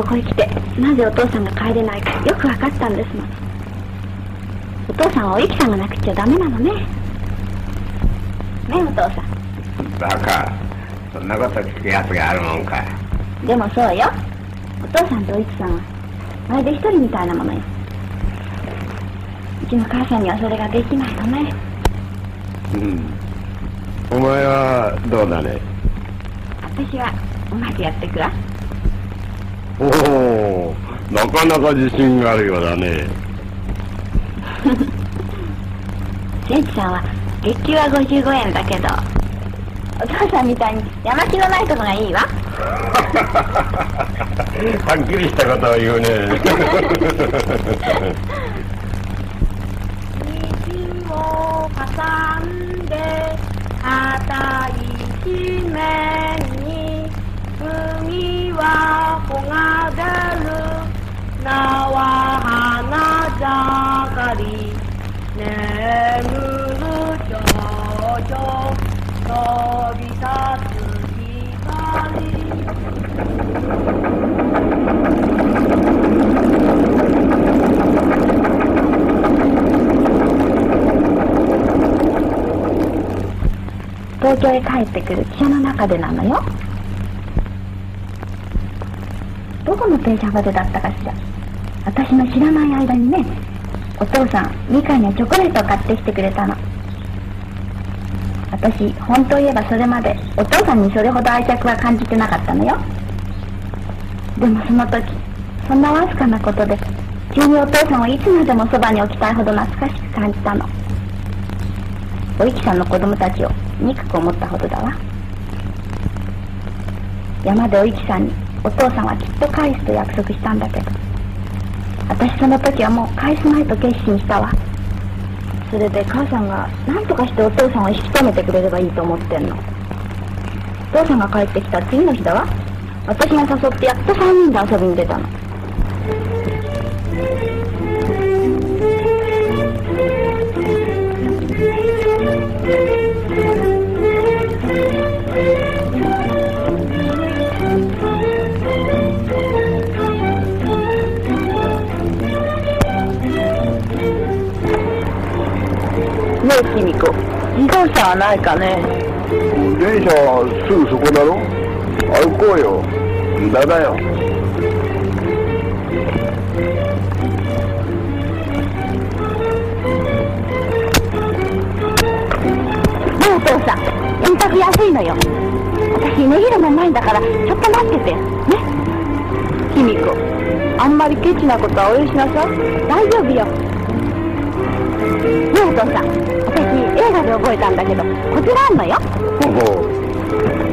ここへ来て。なぜお父さんが帰れないかよく分かったんですものお父さんはおゆきさんがなくちゃダメなのね。ねえお父さん。バカ。そんなこと聞くやつがあるもんか。でもそうよ。お父さんとおゆきさんはまるで一人みたいなものよ。うちの母さんにはそれができないのね。うん。お前はどうだね私はうまくやってくわおおなかなか自信があるようだね。千一さんは月給は55円だけどお父さんみたいに山気のないとこがいいわ。はっきりしたことを言うね。虹を挟んで飛び立つ光東京へ帰ってくる汽車の中でなのよ。どこの停車場でだったかしら。私の知らない間にねお父さんミカにはチョコレートを買ってきてくれたの。私本当言えばそれまでお父さんにそれほど愛着は感じてなかったのよ。でもその時そんなわずかなことで急にお父さんをいつまでもそばに置きたいほど懐かしく感じたの。おいきさんの子供たちを憎く思ったほどだわ。山でおいきさんにお父さんはきっと返すと約束したんだけど。私その時はもう返すまいと決心したわ。それで母さんが何とかしてお父さんを引き止めてくれればいいと思ってんの。お父さんが帰ってきた次の日だわ。私が誘ってやっと3人で遊びに出たの。ないかね。電車はすぐそこだろ？歩こうよ。無駄だよ。ねえお父さん円卓安いのよ。私値切るのないんだからちょっと待ってて。ね？君子あんまりケチなことはお許しなさい。大丈夫よ。ねえお父さん私映画で覚えたんだけどこちらあんのよ。ほうほう。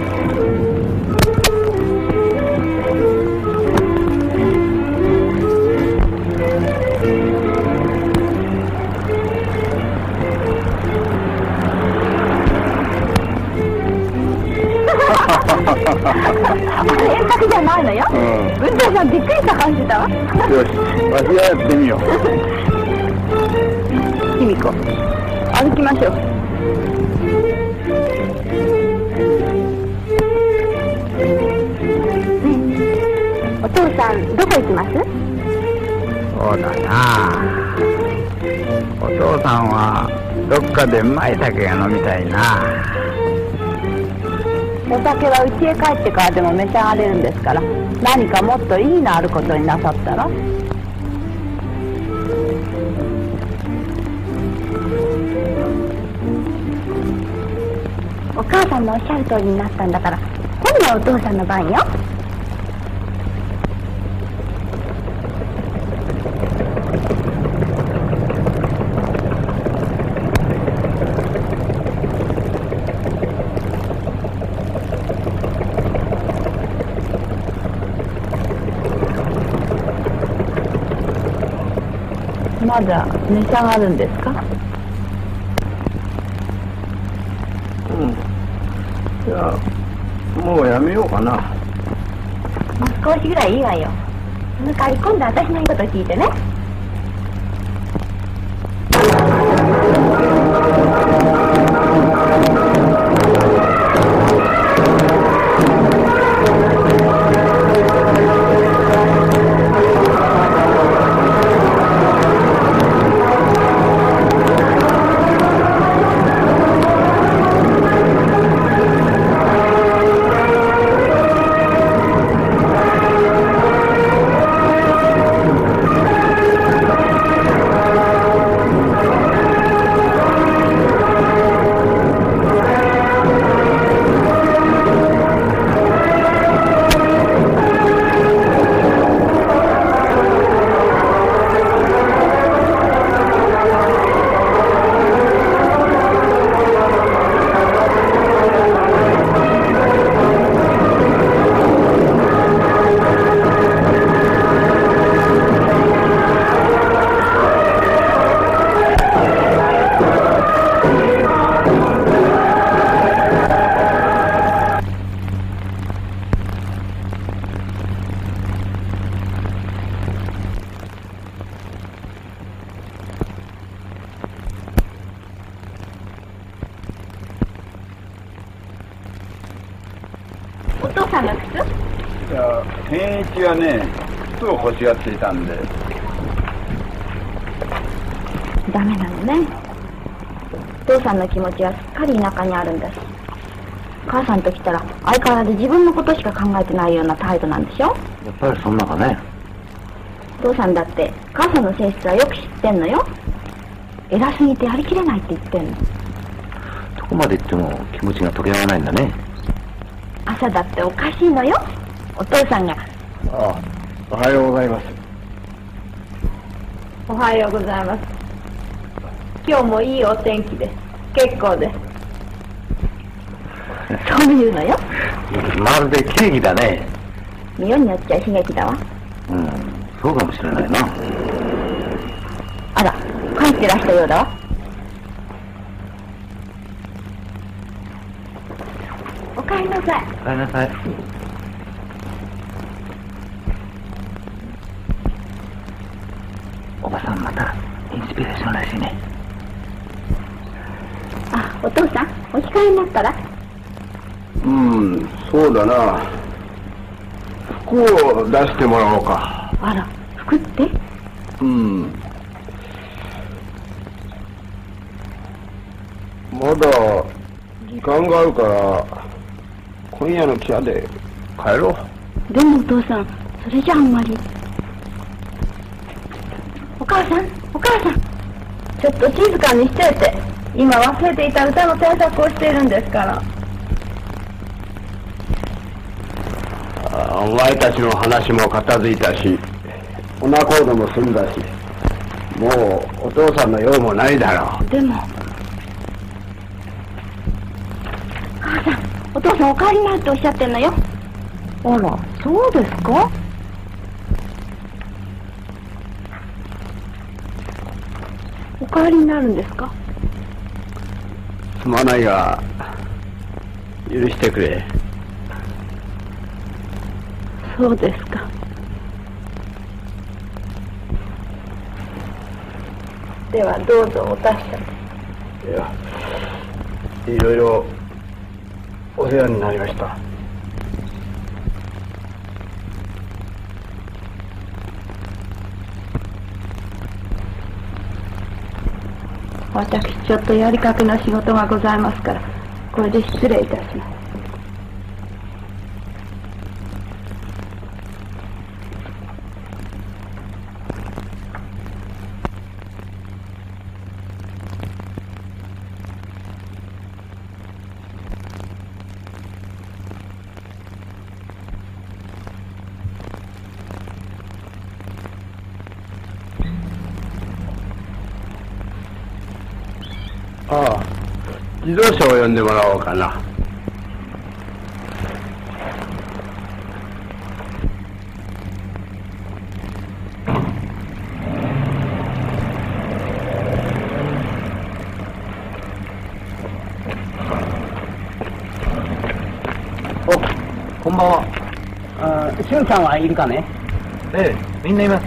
ます。そうだな。お父さんはどっかで舞茸が飲みたいな。お酒は家へ帰ってからでも召し上がれるんですから何かもっと意義のあることになさったら。お母さんのおっしゃる通りになったんだから今度はお父さんの番よまだ召し上がるんですか？うん。じゃあもうやめようかな。もう少しぐらいいいわよ。その代わり今度は私の言うこと聞いてねさんの靴いや健一がね靴を欲しがっていたんで。ダメなのね。お父さんの気持ちはすっかり田舎にあるんだし母さんと来たら相変わらず自分のことしか考えてないような態度なんでしょ？やっぱりそんなかね。お父さんだって母さんの性質はよく知ってんのよ。偉すぎてやりきれないって言ってんの。どこまで行っても気持ちが解け合わないんだね。朝だっておかしいのよ。お父さんが。ああ、おはようございます。おはようございます。今日もいいお天気で結構です。そういうのよ。まるでケーキだね。見ようによっちゃ悲劇だわ。うん、そうかもしれないな。あら帰ってらしたようだわおかえりなさいおかえりなさい。おばさんまたインスピレーションらしいね。あお父さんお控えになったら？うん、そうだな。服を出してもらおうか。あら服って？うん。まだ時間があるから、今夜の汽車で帰ろう。でもお父さんそれじゃあんまりお母さんお母さんちょっと静かにしてて今忘れていた歌の対策をしているんですからあお前たちの話も片付いたし、オナコードも済んだし、もうお父さんの用もないだろう。でも母さんお父さんお帰りになるっておっしゃってんのよ。あらそうですか？お帰りになるんですか？すまないが、許してくれ。そうですか。ではどうぞお達者いや、いろいろお世話になりました。私ちょっとやりかけの仕事がございますからこれで失礼いたしますああ、自動車を呼んでもらおうかな。お、こんばんは。あ、しゅんさんはいるかね？ええ、みんないます。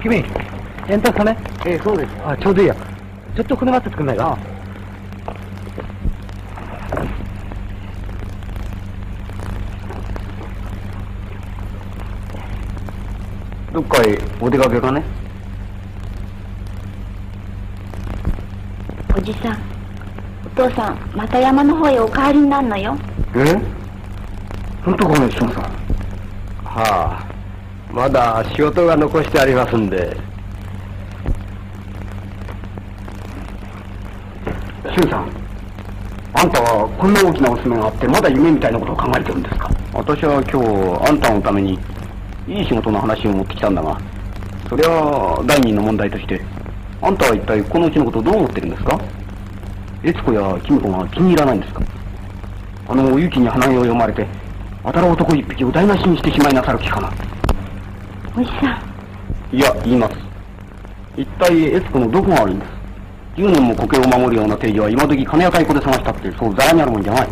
君、エンタスかね。ええ、そうです。あ、ちょうどいいや。ちょっとこの待って作んないか？どっかへお出かけかね？おじさんお父さんまた山の方へお帰りになるのよ。え？本当かね、しゅんさん。はあ、まだ仕事が残してありますんで。しゅんさん。あんたはこんな大きな娘があって、まだ夢みたいなことを考えてるんですか？私は今日、あんたのために、いい仕事の話を持ってきたんだが、それは第二の問題として、あんたは一体このうちのことをどう思ってるんですか？悦子や公子が気に入らないんですか？あのお雪に花毛を読まれて、当たる男一匹を台無しにしてしまいなさる気かな。おじさんいや、言います。一体、悦子のどこが悪いんです？10年も苔を守るような定義は今時金や太鼓で探したって、そうざらにあるもんじゃない。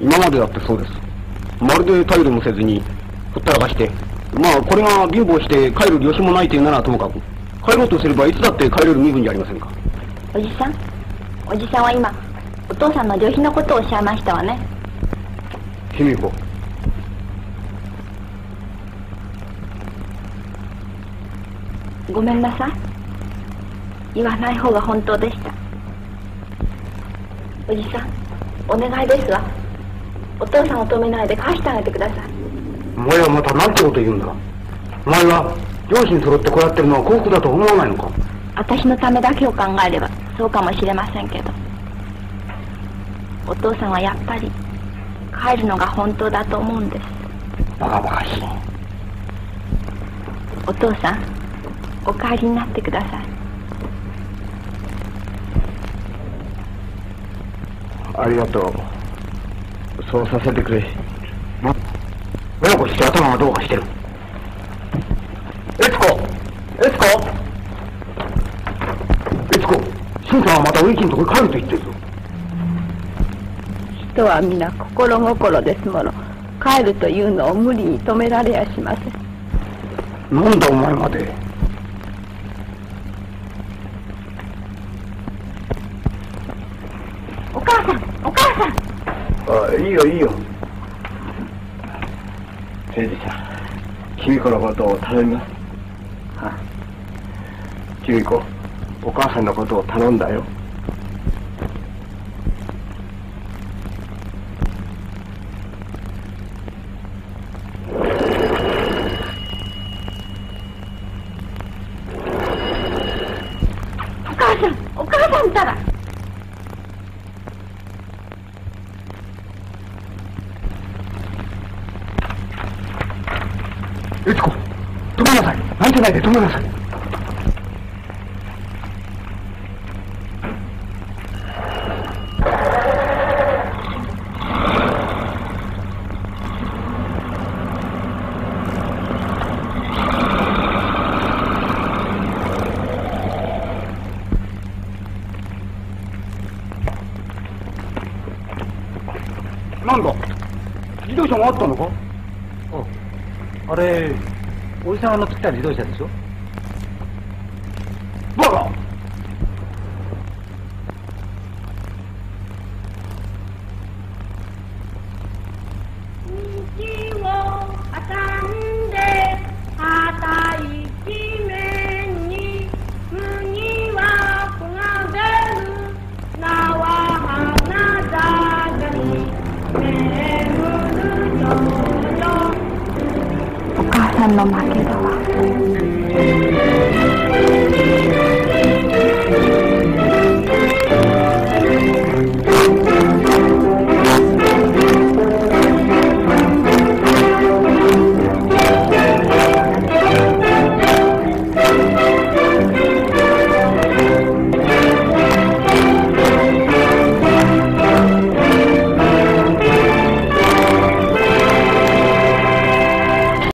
今までだってそうです。まるで頼りもせずに、ほったらかして、まあ、これが貧乏して帰る良しもないというならともかく、帰ろうとすればいつだって帰れる身分じゃありませんか。おじさん？おじさんは今お父さんの旅費のことをおっしゃいましたわね卑弥呼。ごめんなさい言わない方が本当でしたおじさんお願いですわお父さんを止めないで返してあげてくださいお前はまた何てこと言うんだ。お前は、両親揃ってこうやってるのは幸福だと思わないのか？私のためだけを考えればそうかもしれませんけどお父さんはやっぱり帰るのが本当だと思うんですバカバカしい。お父さんお帰りになってくださいありがとう。そうさせてくれ。ま、親子して頭がどうかしてる。エツコエツコエツコ新さんはまたウイキのとこに帰ると言ってるぞ。人は皆心心ですもの帰るというのを無理に止められやしませんなんだお前まで。お母さんお母さんあいいよいいよ。誠治ちゃん、君子のことを頼みます。は君子、お母さんのことを頼んだよ。お母さんお母さんったら。エツコ止めなさい泣いてないで止めなさいなんだ自動車があったのか？あれ、おじさんが乗ってきた自動車でしょ？